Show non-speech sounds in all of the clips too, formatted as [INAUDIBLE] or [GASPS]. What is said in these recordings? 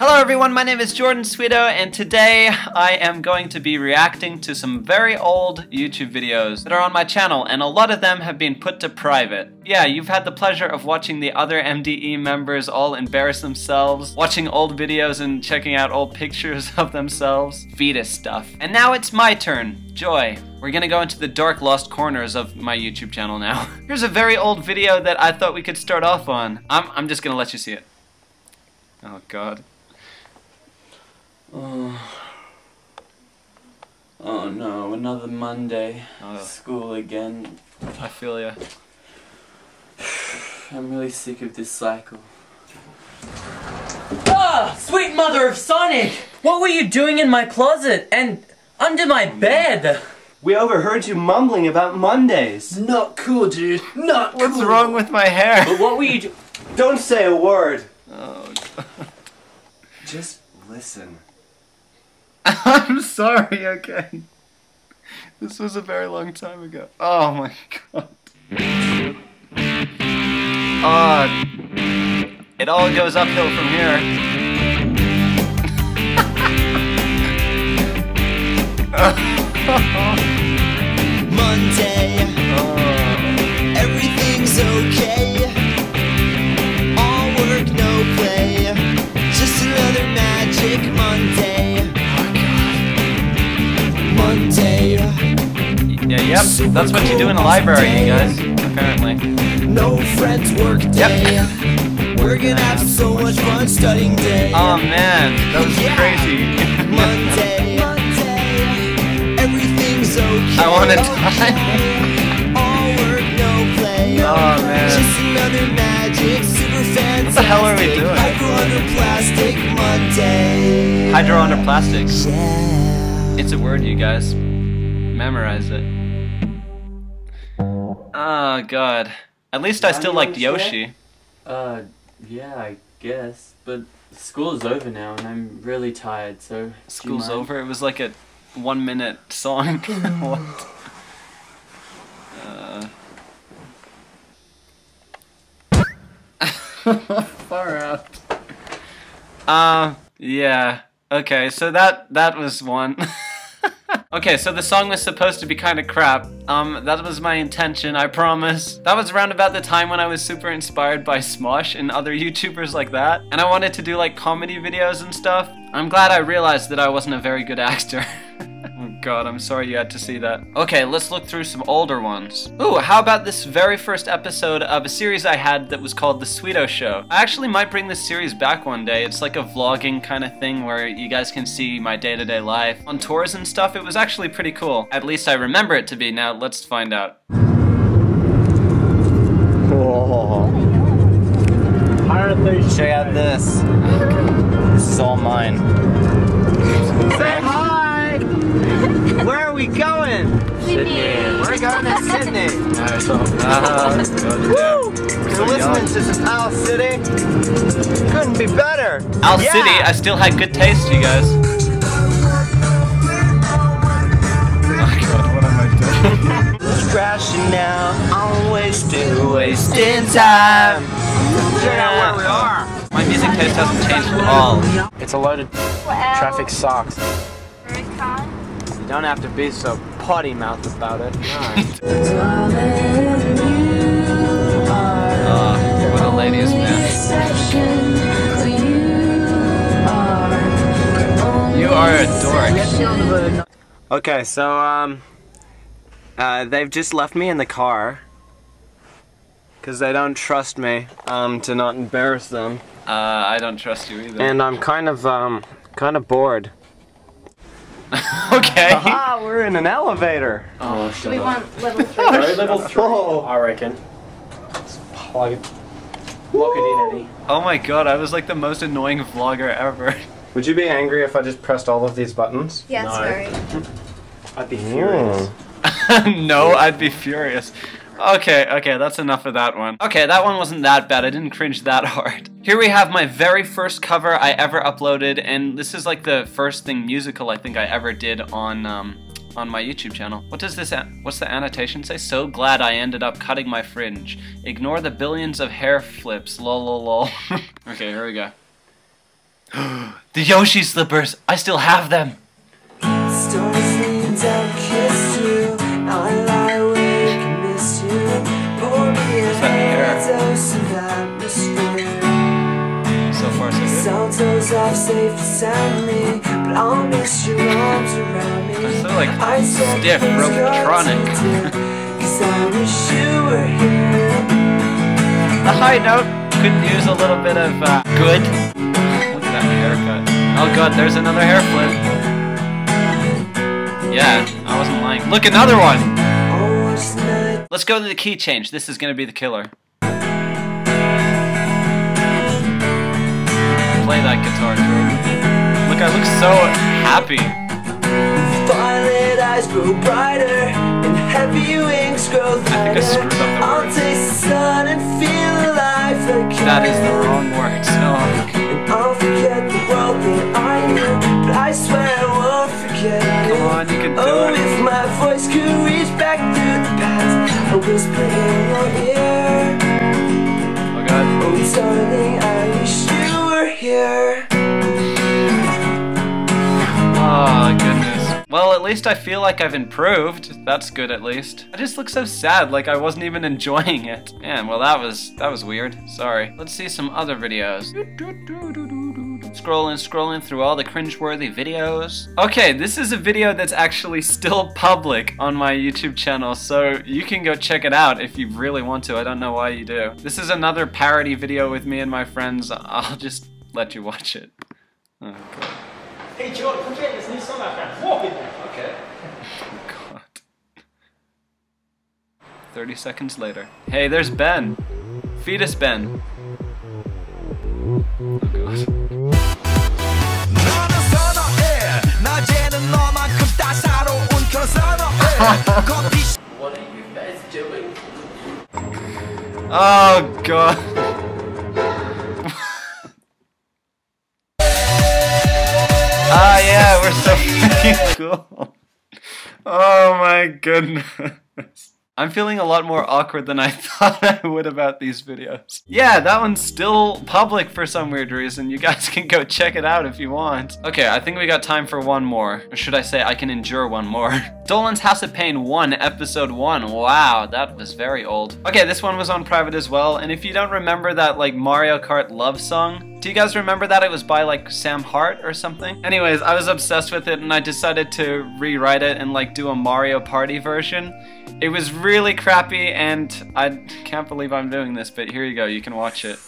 Hello everyone, my name is Jordan Sweeto and today I am going to be reacting to some very old YouTube videos that are on my channel and a lot of them have been put to private. Yeah, you've had the pleasure of watching the other MDE members all embarrass themselves, watching old videos and checking out old [LAUGHS] pictures of themselves, fetus stuff. And now it's my turn. Joy. We're gonna go into the dark lost corners of my YouTube channel now. [LAUGHS] Here's a very old video that I thought we could start off on. I'm, I'm just gonna let you see it. Oh god. Oh. oh no, another Monday. Oh. School again. I feel ya. [SIGHS] I'm really sick of this cycle. Ah, sweet mother of Sonic! What were you doing in my closet and under my bed? We overheard you mumbling about Mondays. Not cool, dude. Not What's cool. wrong with my hair? But what were you do- Don't say a word. Oh, [LAUGHS] Just listen. [LAUGHS] I'm sorry, okay. This was a very long time ago. Oh my god. Oh, it all goes uphill from here. [LAUGHS] Monday, Oh. everything's okay. Yep. That's what you do in a library, you guys. Apparently. no friends work day. We're gonna have so much fun studying day. Oh man, that was Yeah. crazy. Monday, everything's okay. I wanna die. All work, no play. Oh, man. Just another magic, super fantastic. What the hell are we doing? Hydro under plastic Monday. Hydro under plastics. Yeah. It's a word, you guys. Memorize it. Oh god. At least I still liked Yoshi. Uh, yeah, I guess. But school's over now and I'm really tired, so. School's over. It was like a one minute song. [LAUGHS] what? [LAUGHS] Uh. Far out. Um. Yeah. Okay. So that that was one. [LAUGHS] okay. So the song was supposed to be kind of crap. Um. That was my intention. I promise. That was around about the time when I was super inspired by Smosh and other [LAUGHS] YouTubers like that, and I wanted to do like comedy videos and stuff. I'm glad I realized that I wasn't a very good actor. [LAUGHS] God, I'm sorry you had to see that. Okay, let's look through some older ones. Ooh, how about this very first episode of a series I had that was called The Sweeto Show? I actually might bring this series back one day. It's like a vlogging kind of thing where you guys can see my day-to-day life. On tours and stuff, it was actually pretty cool. At least I remember it to be. Now, let's find out. Check out this. This is all mine. Going? Sydney. We're going to Sydney. Uh, Woo! We're listening to some Owl City. Couldn't be better. Owl Yeah. City, I still had good taste, you guys. Oh god, what am I doing? Crashing now, I'm wasting, wasting time. Check out where we are. My music taste hasn't changed at all. It's a load of traffic socks. You don't have to be so potty mouth about it. Uh, what a ladies man. You are a dork. Okay, so um, uh, they've just left me in the car because they don't trust me um to not embarrass them, Uh, I don't trust you either. and I'm kind of um kind of bored. [LAUGHS] okay. Ah, we're in an elevator. Oh, shut We up. want [LAUGHS] level three. Sorry, level three. I reckon. Plug it. Lock it in, Eddie. Oh my god, I was like the most annoying vlogger ever. [LAUGHS] Would you be angry if I just pressed all of these buttons? Yes, No. very. I'd be furious. no, I'd be furious. Okay, okay, that's enough of that one. Okay, that one wasn't that bad. I didn't cringe that [LAUGHS] hard. Here we have my very first cover I ever uploaded, and this is like the first thing musical I think I ever did on um, on my YouTube channel. What does this, what's the annotation say? So glad I ended up cutting my fringe. Ignore the billions of hair flips, lol lol lol. [LAUGHS] okay, here we go. [GASPS] The Yoshi slippers. I still have them. So far, so good. Saltos off safe to sound me, but I'll miss your arms around me. They're so, like, I stiff, robotronic. Cause I wish you were here. The high note could use a little bit of uh, good. Look at that haircut. Oh god, there's another hair flip. Yeah, I wasn't lying. Look, another one! I'll watch the night Let's go to the key change. This is gonna be the killer. Play that guitar, Jordan. Look, I look so happy. Violet eyes grow brighter and heavy wings grow I think I screwed up the I'll taste the sun and feel alive again. That is the wrong words. Oh, And I'll forget the world that I knew, but I swear I won't forget come on, you can do Oh, it. if my voice could reach back through the past, a whisper in your ear. Oh god. Oh, darling, I wish you here. Oh goodness. Well, at least I feel like I've improved. That's good at least. I just look so sad, like I wasn't even [LAUGHS] enjoying it. Man, well that was that was weird. Sorry. Let's see some other videos. Scrolling, scrolling through all the cringeworthy videos. Okay, this is a video that's actually still public on my YouTube channel, so you can go check it out if you really want to. I don't know why you do. This is another parody video with me and my friends. I'll just let you watch it. Hey, John, come get this new song I've got. Walk. Okay. oh, God. 30 seconds later. Hey, there's Ben. Fetus Ben. Oh, God. what are you guys doing? Oh god. [LAUGHS] Oh my goodness. I'm feeling a lot more awkward than I [LAUGHS] thought I would about these videos. Yeah, that one's still public for some weird reason. You guys can go check it out if you want. Okay, I think we got time for one more. Or should I say I can endure one more. [LAUGHS] Dolan's House of Pain 1, Episode 1. Wow, that was very old. Okay, this one was on private as well. And if you don't remember that like Mario Kart love song, do you guys remember that? It was by like Sam Hart or something. Anyways, I was obsessed with it and I decided to rewrite it and like do a Mario Party version. It was really crappy and I can't believe I'm doing this, but here you go. You can watch it.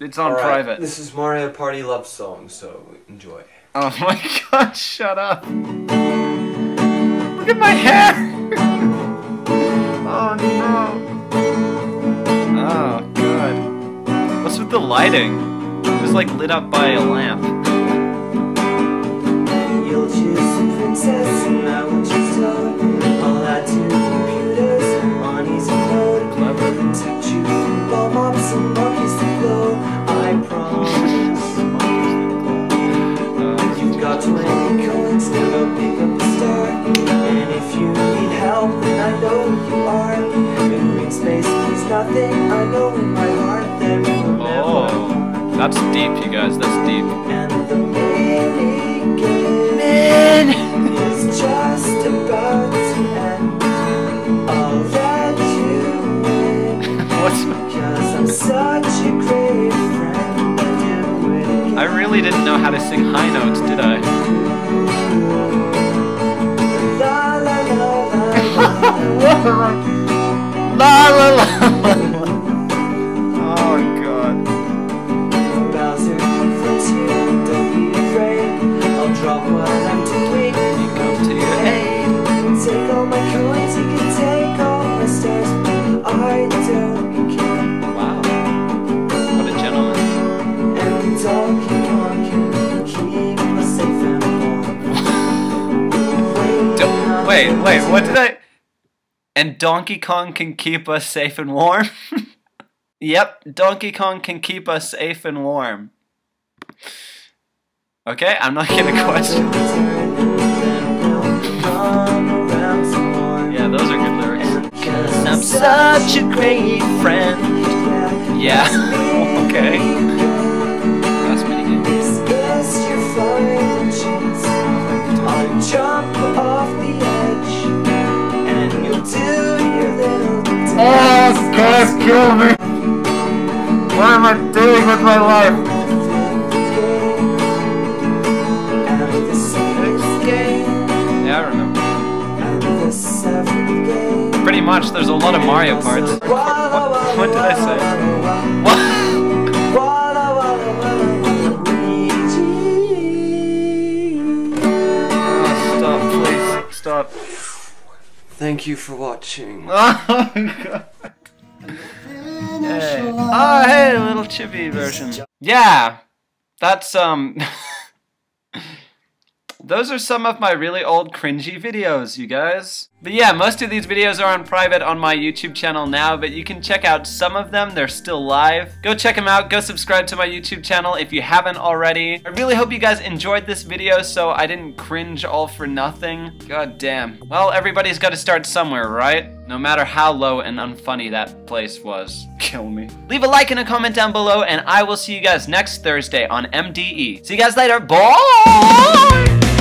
It's on private. This is Mario Party love song, so enjoy. Oh [LAUGHS] my god, shut up. Look at my hair! [LAUGHS] oh no. Oh god. What's with the lighting? Like lit up by a lamp. You'll choose a princess and I will choose her. All that to computers on easy mode. Clever. Protect you from ball mops and monkeys to blow. I promise. You've got 20 coins, now pick up a star. And if you need help, then I know you are. The green space nothing, I know in that's deep, you guys. That's deep. And the mini game is just about to end. I'll let you win. What's? Cause I'm such a great friend. I do it again. I really didn't know how to sing high notes, did I? La la la la la. [LAUGHS] La la la. Wait, wait, what did I? And Donkey Kong can keep us safe and warm? [LAUGHS] yep, Donkey Kong can keep us safe and warm. Okay, I'm not gonna [LAUGHS] question. Yeah, those are good lyrics. Cause I'm such a great friend. Yeah, [LAUGHS] okay. Oh, God, kill me! What am I doing with my life? And the sixth game, Yeah, I remember. and the seventh game. Pretty much, there's a lot of Mario parts. What, [LAUGHS] what did I say? What? Oh, stop, please. Stop. Thank you for watching. [LAUGHS] Oh, God. Hey. Oh, hey, a little chibi version. Yeah, that's, um... [LAUGHS] Those are some of my really old cringy videos, you guys. But yeah, most of these videos are on private on my YouTube channel now, but you can check out some of them. They're still live. Go check them out. Go subscribe to my YouTube channel if you haven't already. I really hope you guys enjoyed this video so I didn't cringe all for nothing. God damn. Well, everybody's got to start somewhere, right? No matter how low and unfunny that place was. [LAUGHS] Kill me. Leave a like and a comment down below, and I will see you guys next Thursday on MDE. See you guys later. Bye!